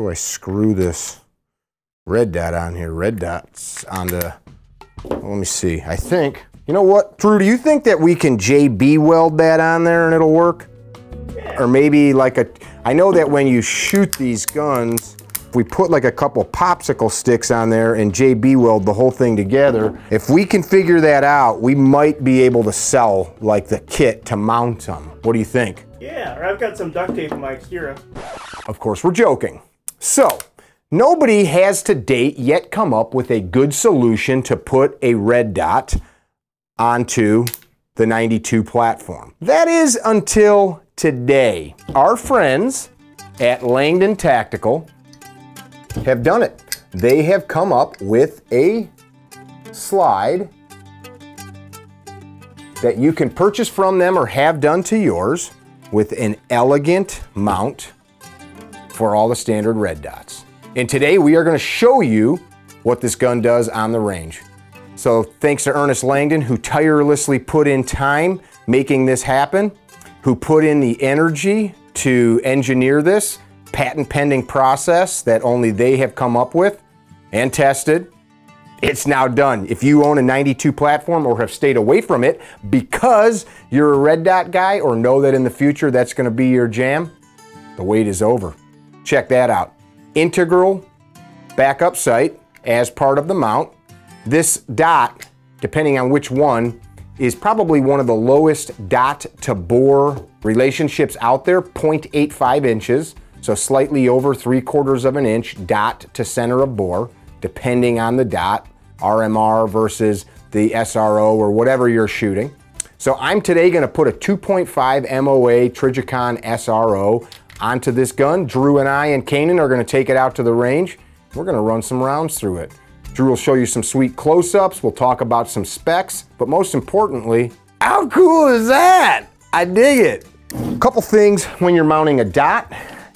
Do I screw this red dot on here? Red dots onto, well, let me see. I think, you know what? Drew, do you think that we can JB weld that on there and it'll work? Yeah. Or maybe like a, I know that when you shoot these guns, if we put like a couple popsicle sticks on there and JB weld the whole thing together, if we can figure that out, we might be able to sell like the kit to mount them. What do you think? Yeah, or I've got some duct tape in my Xterra. Of course, we're joking. So, nobody has to date yet come up with a good solution to put a red dot onto the 92 platform. That is until today. Our friends at Langdon Tactical have done it. They have come up with a slide that you can purchase from them or have done to yours with an elegant mount for all the standard red dots. And today we are going to show you what this gun does on the range. So thanks to Ernest Langdon who tirelessly put in time making this happen, who put in the energy to engineer this patent pending process that only they have come up with and tested. It's now done. If you own a 92 platform or have stayed away from it because you're a red dot guy or know that in the future that's going to be your jam, the wait is over. Check that out. Integral backup sight as part of the mount. This dot, depending on which one, is probably one of the lowest dot to bore relationships out there, 0.85 inches, so slightly over three quarters of an inch dot to center of bore, depending on the dot, RMR versus the SRO or whatever you're shooting. So I'm today gonna put a 2.5 MOA Trijicon SRO onto this gun. Drew and I and Kanan are gonna take it out to the range. We're gonna run some rounds through it. Drew will show you some sweet close-ups. We'll talk about some specs, but most importantly, how cool is that? I dig it. A couple things when you're mounting a dot.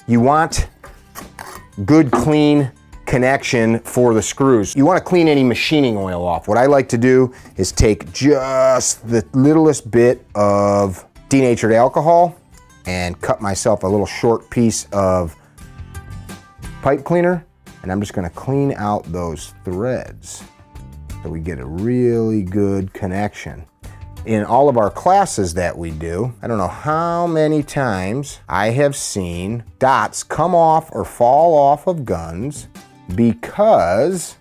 You want good, clean connection for the screws. You want to clean any machining oil off. What I like to do is take just the littlest bit of denatured alcohol and cut myself a little short piece of pipe cleaner and I'm just gonna clean out those threads so we get a really good connection. In all of our classes that we do, I don't know how many times I have seen dots come off or fall off of guns because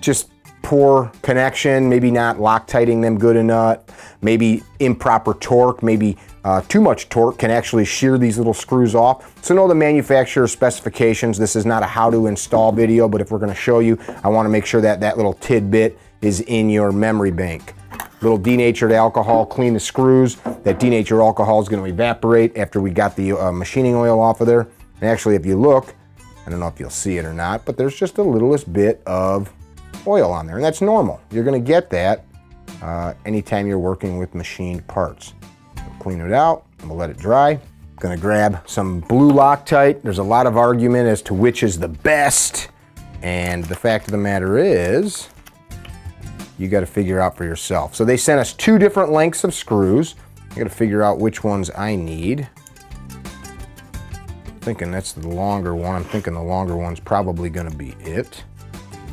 just poor connection, maybe not Loctiting them good enough, maybe improper torque, maybe uh, too much torque can actually shear these little screws off. So know the manufacturer specifications. This is not a how to install video, but if we're gonna show you, I wanna make sure that that little tidbit is in your memory bank. Little denatured alcohol, clean the screws. That denatured alcohol is gonna evaporate after we got the uh, machining oil off of there. And actually, if you look, I don't know if you'll see it or not, but there's just the littlest bit of oil on there, and that's normal. You're gonna get that uh, anytime you're working with machined parts. Clean it out, and we'll let it dry. Gonna grab some blue Loctite. There's a lot of argument as to which is the best, and the fact of the matter is, you gotta figure out for yourself. So they sent us two different lengths of screws. I gotta figure out which ones I need. thinking that's the longer one. I'm thinking the longer one's probably gonna be it.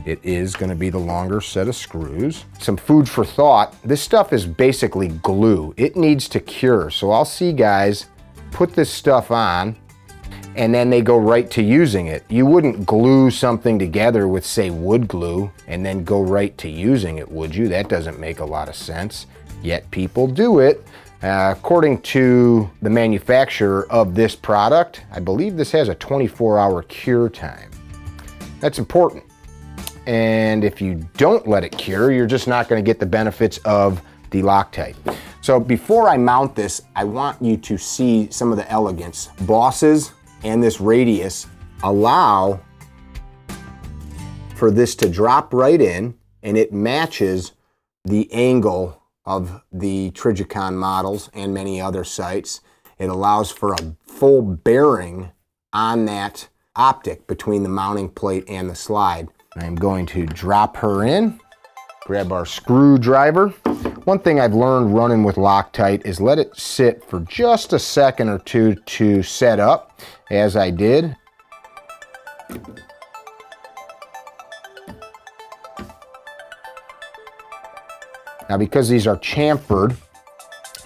It is gonna be the longer set of screws. Some food for thought. This stuff is basically glue. It needs to cure. So I'll see guys put this stuff on and then they go right to using it. You wouldn't glue something together with say wood glue and then go right to using it, would you? That doesn't make a lot of sense. Yet people do it. Uh, according to the manufacturer of this product, I believe this has a 24 hour cure time. That's important. And if you don't let it cure, you're just not gonna get the benefits of the Loctite. So before I mount this, I want you to see some of the elegance. Bosses and this radius allow for this to drop right in and it matches the angle of the Trijicon models and many other sites. It allows for a full bearing on that optic between the mounting plate and the slide. I'm going to drop her in, grab our screwdriver. One thing I've learned running with Loctite is let it sit for just a second or two to set up, as I did. Now because these are chamfered,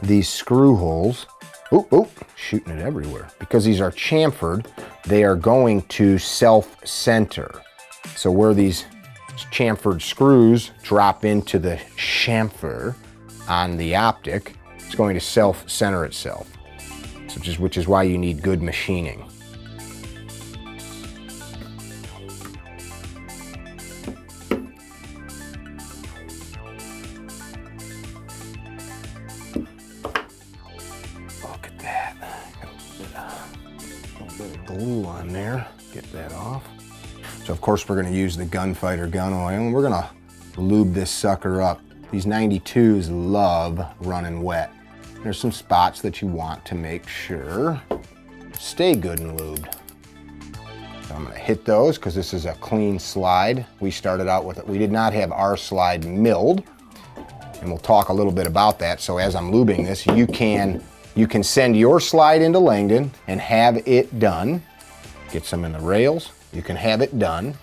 these screw holes, oop, oop, shooting it everywhere. Because these are chamfered, they are going to self-center. So where these chamfered screws drop into the chamfer on the optic, it's going to self-center itself, which is, which is why you need good machining. Course we're gonna use the gunfighter gun oil and we're gonna lube this sucker up. These 92s love running wet. There's some spots that you want to make sure stay good and lubed. So I'm gonna hit those because this is a clean slide. We started out with it. We did not have our slide milled and we'll talk a little bit about that. So as I'm lubing this, you can, you can send your slide into Langdon and have it done. Get some in the rails, you can have it done.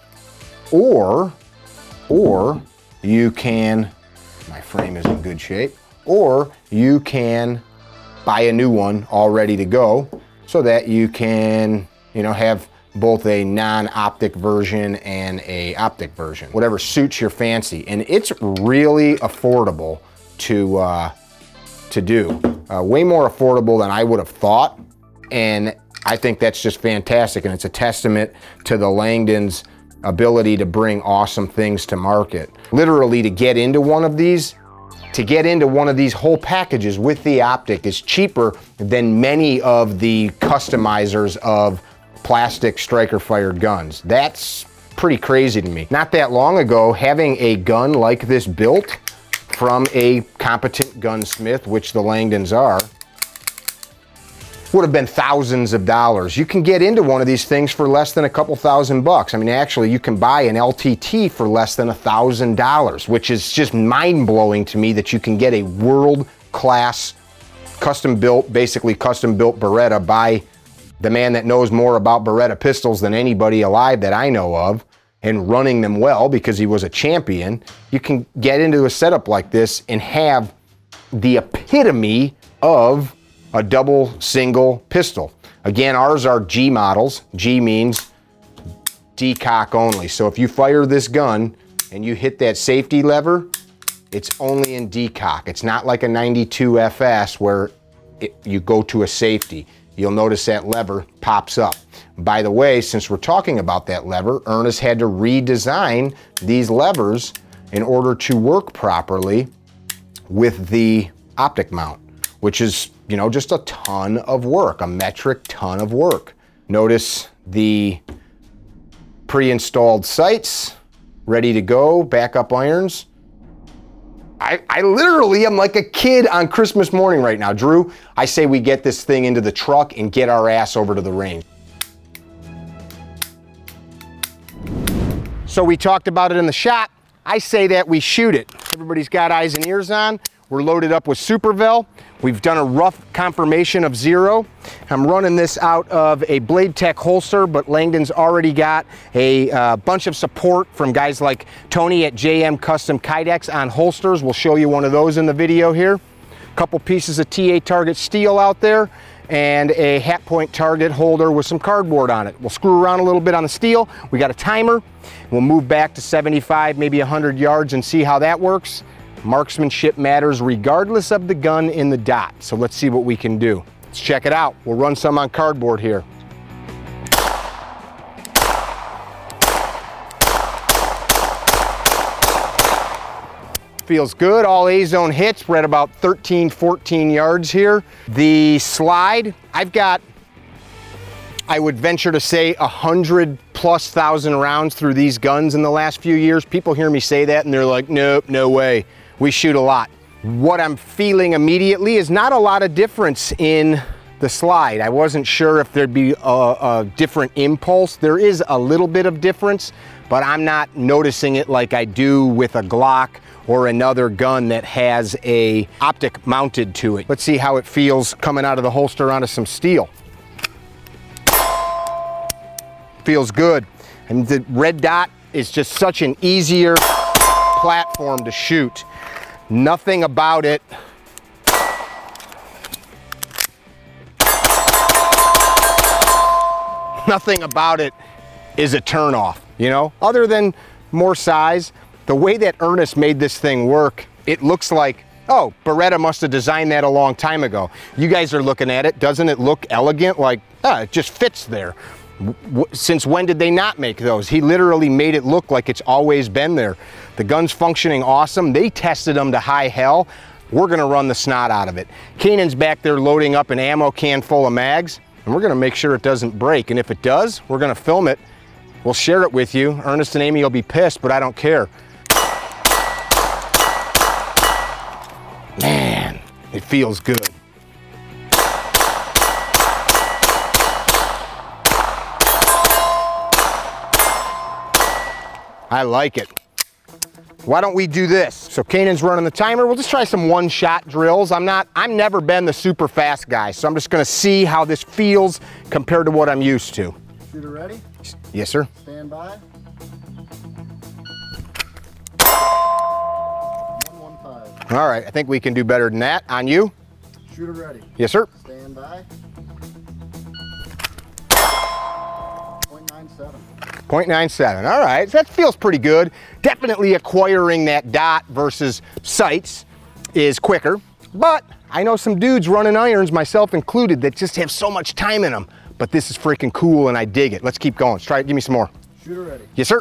Or, or you can, my frame is in good shape, or you can buy a new one all ready to go so that you can, you know, have both a non-optic version and a optic version, whatever suits your fancy. And it's really affordable to, uh, to do. Uh, way more affordable than I would have thought. And I think that's just fantastic. And it's a testament to the Langdon's ability to bring awesome things to market. Literally to get into one of these, to get into one of these whole packages with the optic is cheaper than many of the customizers of plastic striker fired guns. That's pretty crazy to me. Not that long ago, having a gun like this built from a competent gunsmith, which the Langdons are, would have been thousands of dollars. You can get into one of these things for less than a couple thousand bucks. I mean, actually, you can buy an LTT for less than a thousand dollars, which is just mind blowing to me that you can get a world class, custom built, basically custom built Beretta by the man that knows more about Beretta pistols than anybody alive that I know of and running them well because he was a champion. You can get into a setup like this and have the epitome of a double single pistol. Again, ours are G models. G means decock only. So if you fire this gun and you hit that safety lever, it's only in decock. It's not like a 92 FS where it, you go to a safety. You'll notice that lever pops up. By the way, since we're talking about that lever, Ernest had to redesign these levers in order to work properly with the optic mount, which is, you know, just a ton of work, a metric ton of work. Notice the pre-installed sights, ready to go, backup irons. I, I literally am like a kid on Christmas morning right now. Drew, I say we get this thing into the truck and get our ass over to the range. So we talked about it in the shop. I say that we shoot it. Everybody's got eyes and ears on. We're loaded up with Super Vel. We've done a rough confirmation of zero. I'm running this out of a Blade Tech holster, but Langdon's already got a uh, bunch of support from guys like Tony at JM Custom Kydex on holsters. We'll show you one of those in the video here. A couple pieces of TA Target steel out there and a hat point target holder with some cardboard on it. We'll screw around a little bit on the steel. We got a timer. We'll move back to 75, maybe 100 yards and see how that works. Marksmanship matters regardless of the gun in the dot. So let's see what we can do. Let's check it out. We'll run some on cardboard here. Feels good, all A-zone hits. We're at about 13, 14 yards here. The slide, I've got I would venture to say a hundred plus thousand rounds through these guns in the last few years. People hear me say that and they're like, nope, no way. We shoot a lot. What I'm feeling immediately is not a lot of difference in the slide. I wasn't sure if there'd be a, a different impulse. There is a little bit of difference, but I'm not noticing it like I do with a Glock or another gun that has a optic mounted to it. Let's see how it feels coming out of the holster onto some steel. Feels good. And the red dot is just such an easier platform to shoot. Nothing about it nothing about it is a turnoff, you know? Other than more size, the way that Ernest made this thing work, it looks like, oh, Beretta must have designed that a long time ago. You guys are looking at it, doesn't it look elegant? Like, ah, it just fits there. Since when did they not make those? He literally made it look like it's always been there. The gun's functioning awesome. They tested them to high hell. We're gonna run the snot out of it. Kanan's back there loading up an ammo can full of mags and we're gonna make sure it doesn't break. And if it does, we're gonna film it. We'll share it with you. Ernest and Amy will be pissed, but I don't care. Man, it feels good. I like it. Why don't we do this? So Kanan's running the timer. We'll just try some one-shot drills. I'm not, I've never been the super fast guy, so I'm just gonna see how this feels compared to what I'm used to. Shooter ready? Yes, sir. Stand by. 115. All right, I think we can do better than that. On you? Shooter ready. Yes, sir. Stand by. 0.97. 0.97. All right, that feels pretty good. Definitely acquiring that dot versus sights is quicker, but I know some dudes running irons, myself included, that just have so much time in them. But this is freaking cool and I dig it. Let's keep going. Let's try it. Give me some more. Shooter ready. Yes, sir.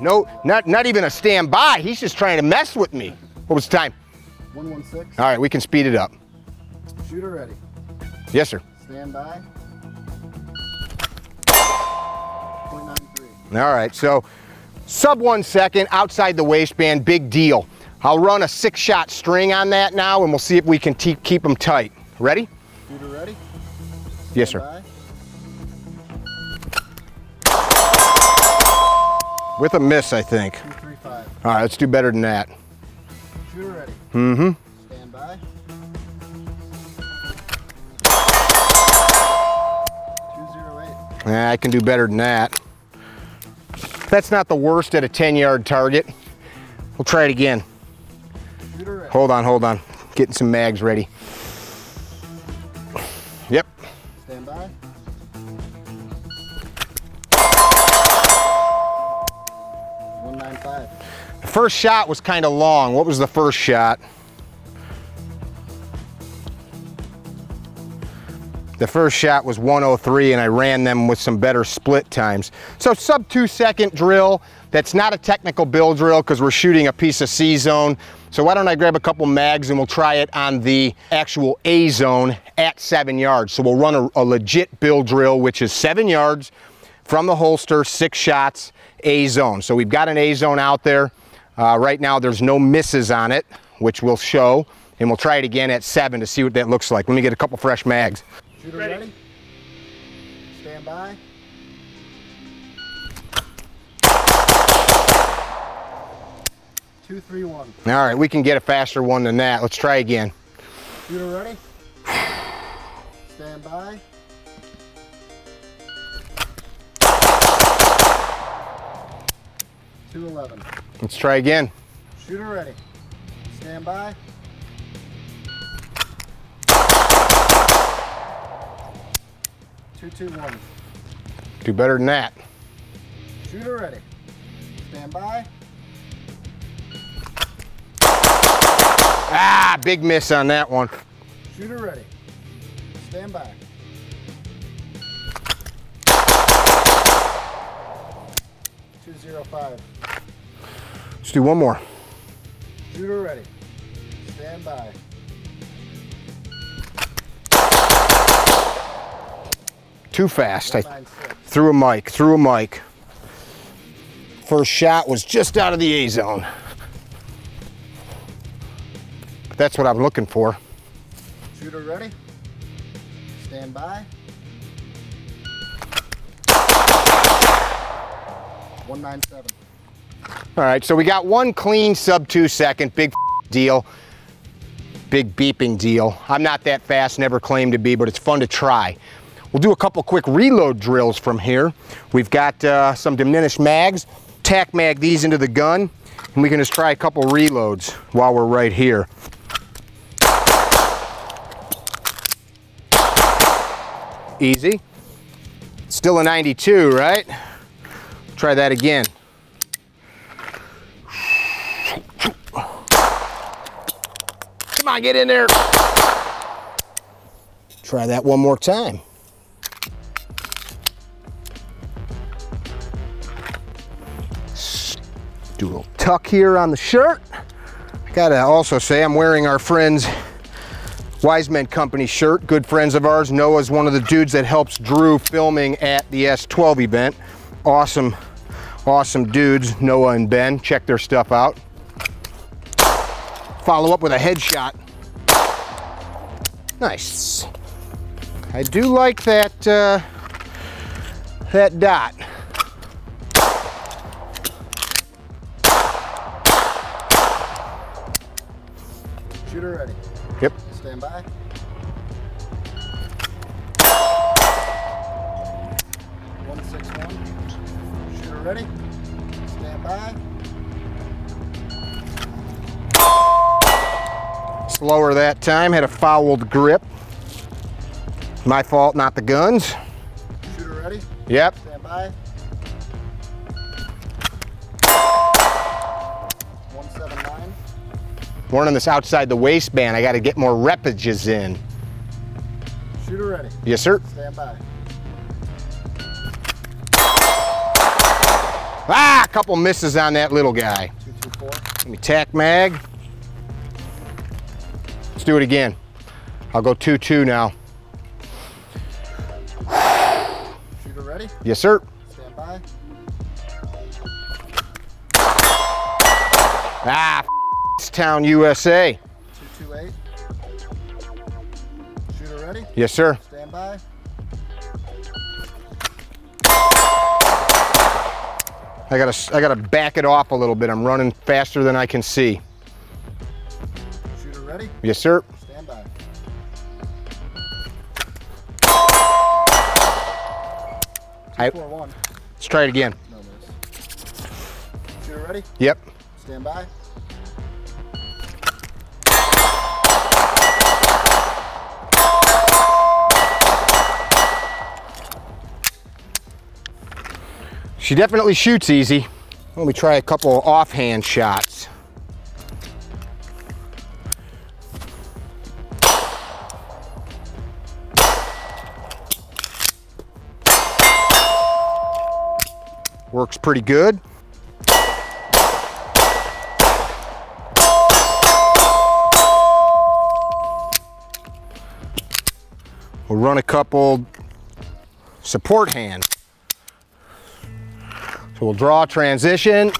No, not, not even a standby. He's just trying to mess with me. What was the time? 116. All right, we can speed it up. Shooter ready. Yes, sir. Stand All right, so sub one second, outside the waistband, big deal. I'll run a six shot string on that now and we'll see if we can keep them tight. Ready? Shooter ready. Yes, sir. With a miss, I think. 235. All right, let's do better than that. Shooter ready. Mm-hmm. Stand by. 208. Yeah, I can do better than that. That's not the worst at a 10 yard target. We'll try it again. Hold on, hold on. Getting some mags ready. Yep. Stand by. One nine five. The first shot was kind of long. What was the first shot? The first shot was 103 and I ran them with some better split times. So sub two second drill. That's not a technical Bill drill because we're shooting a piece of C zone. So why don't I grab a couple mags and we'll try it on the actual A zone at seven yards. So we'll run a, a legit Bill drill, which is seven yards from the holster, six shots, A zone. So we've got an A zone out there. Uh, right now there's no misses on it, which we'll show. And we'll try it again at seven to see what that looks like. Let me get a couple fresh mags. Shooter Ready. ready. Stand by. Two, three, one. All right, we can get a faster one than that. Let's try again. Shooter ready. Stand by. Two eleven. Let's try again. Shooter ready. Stand by. Two two one. Do better than that. Shooter ready. Stand by. Ah, big miss on that one. Shooter ready. Stand by. Two zero five. Let's do one more. Shooter ready. Stand by. Too fast. I threw a mic, threw a mic. First shot was just out of the A zone. That's what I'm looking for. Shooter ready. Stand by. One nine seven. All right, so we got one clean sub two second, big deal. Big beeping deal. I'm not that fast, never claimed to be, but it's fun to try. We'll do a couple quick reload drills from here. We've got uh, some diminished mags. Tack mag these into the gun, and we can just try a couple reloads while we're right here. Easy. Still a 92, right? Try that again. Come on, get in there. Try that one more time. Do a little tuck here on the shirt. I gotta also say I'm wearing our friends Wise Men Company shirt, good friends of ours. Noah's one of the dudes that helps Drew filming at the S12 event. Awesome, awesome dudes, Noah and Ben. Check their stuff out. Follow up with a headshot. Nice. I do like that, uh, that dot. Stand by. One six one. Shooter ready. Stand by. Slower that time, had a fouled grip. My fault, not the guns. Shooter ready. Yep. Stand by. Running this outside the waistband, I gotta get more repages in. Shooter ready. Yes, sir. Stand by. Ah, a couple misses on that little guy. Two two four. Let me tack mag. Let's do it again. I'll go 2-2 now. Shooter ready. Yes, sir. Stand by. Ah, it's town USA. Two two eight. Shooter ready. Yes, sir. Stand by. I gotta, I gotta back it off a little bit. I'm running faster than I can see. Shooter ready. Yes, sir. Stand by. I- Four one. Let's try it again. No miss. Shooter ready. Yep. Stand by. She definitely shoots easy. Let me try a couple of offhand shots. Works pretty good. We'll run a couple support hands. So we'll draw transition.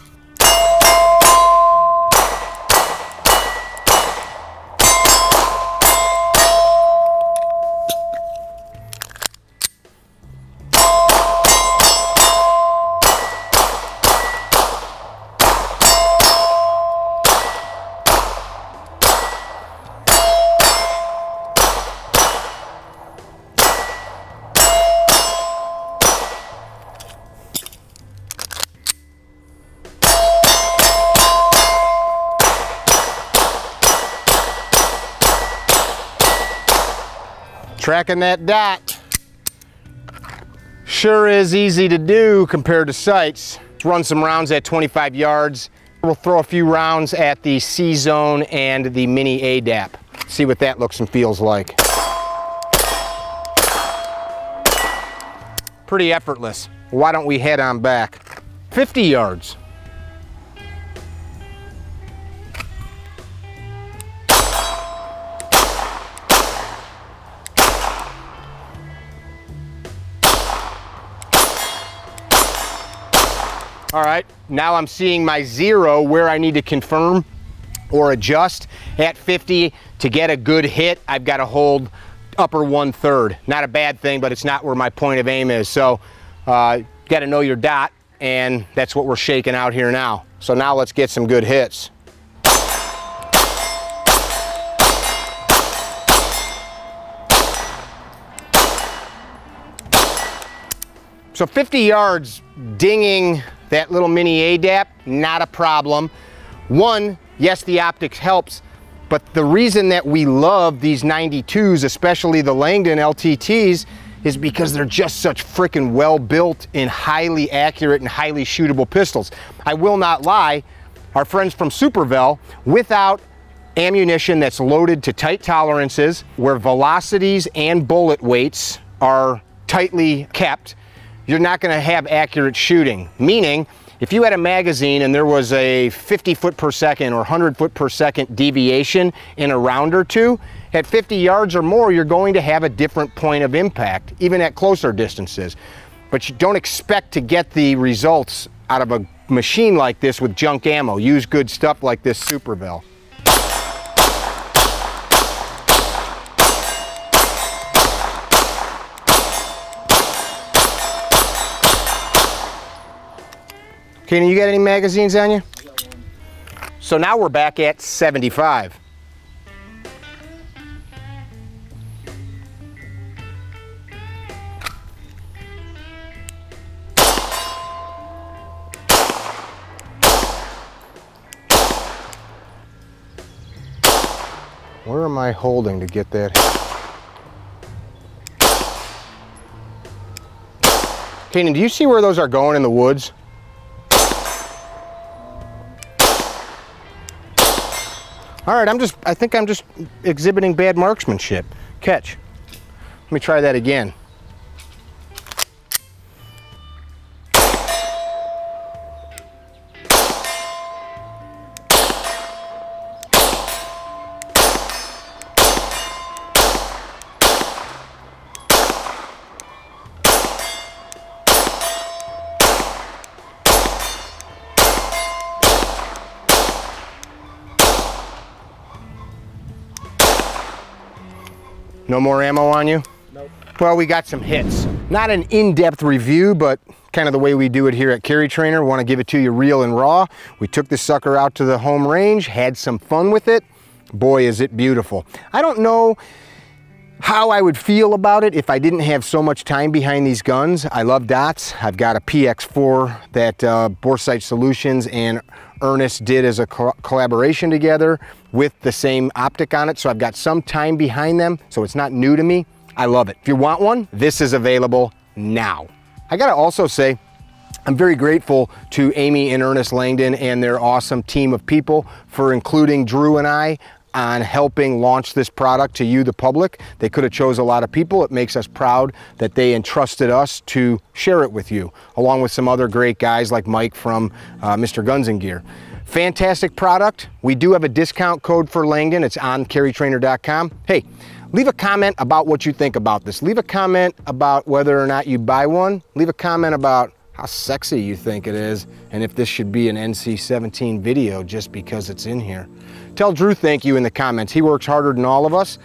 Tracking that dot. Sure is easy to do compared to sights. Run some rounds at 25 yards. We'll throw a few rounds at the C-Zone and the Mini ADAP. See what that looks and feels like. Pretty effortless. Why don't we head on back? 50 yards. All right, now I'm seeing my zero where I need to confirm or adjust at 50 to get a good hit. I've got to hold upper one third. Not a bad thing, but it's not where my point of aim is. So, uh, got to know your dot, and that's what we're shaking out here now. So now let's get some good hits. So 50 yards dinging that little mini ADAP, not a problem. One, yes, the optics helps, but the reason that we love these 92s, especially the Langdon LTTs, is because they're just such freaking well built and highly accurate and highly shootable pistols. I will not lie, our friends from Super Vel, without ammunition that's loaded to tight tolerances, where velocities and bullet weights are tightly kept, you're not gonna have accurate shooting. Meaning, if you had a magazine and there was a 50 foot per second or 100 foot per second deviation in a round or two, at 50 yards or more, you're going to have a different point of impact, even at closer distances. But you don't expect to get the results out of a machine like this with junk ammo. Use good stuff like this Super Vel. Kenny, you got any magazines on you? So now we're back at 75. Where am I holding to get that? Kanan, do you see where those are going in the woods? All right, I'm just, I think I'm just exhibiting bad marksmanship. Catch. Let me try that again. No more ammo on you? Nope. Well, we got some hits. Not an in-depth review, but kind of the way we do it here at Carry Trainer. Want to give it to you real and raw. We took this sucker out to the home range, had some fun with it. Boy, is it beautiful. I don't know how I would feel about it if I didn't have so much time behind these guns. I love dots. I've got a PX4 that uh, Boresight Solutions and Ernest did as a co collaboration together with the same optic on it. So I've got some time behind them, so it's not new to me. I love it. If you want one, this is available now. I gotta also say, I'm very grateful to Amy and Ernest Langdon and their awesome team of people for including Drew and I on helping launch this product to you, the public. They could have chose a lot of people. It makes us proud that they entrusted us to share it with you, along with some other great guys like Mike from uh, Mr. Guns and Gear. Fantastic product. We do have a discount code for Langdon. It's on carrytrainer.com. Hey, leave a comment about what you think about this. Leave a comment about whether or not you buy one. Leave a comment about how sexy you think it is and if this should be an NC-17 video just because it's in here. Tell Drew thank you in the comments. He works harder than all of us.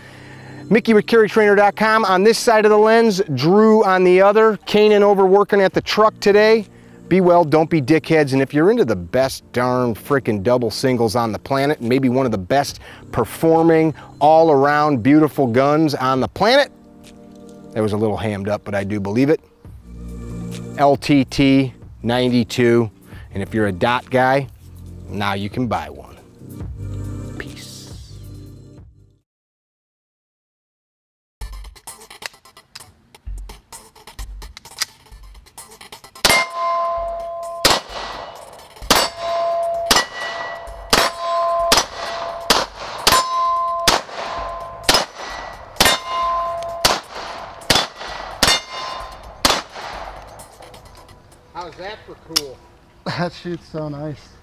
Mickey with carrytrainer.com on this side of the lens, Drew on the other. Kanan over working at the truck today. Be well, don't be dickheads, and if you're into the best darn freaking double singles on the planet, maybe one of the best performing, all-around beautiful guns on the planet, that was a little hammed up, but I do believe it. LTT 92, and if you're a dot guy, now you can buy one. That shoots so nice.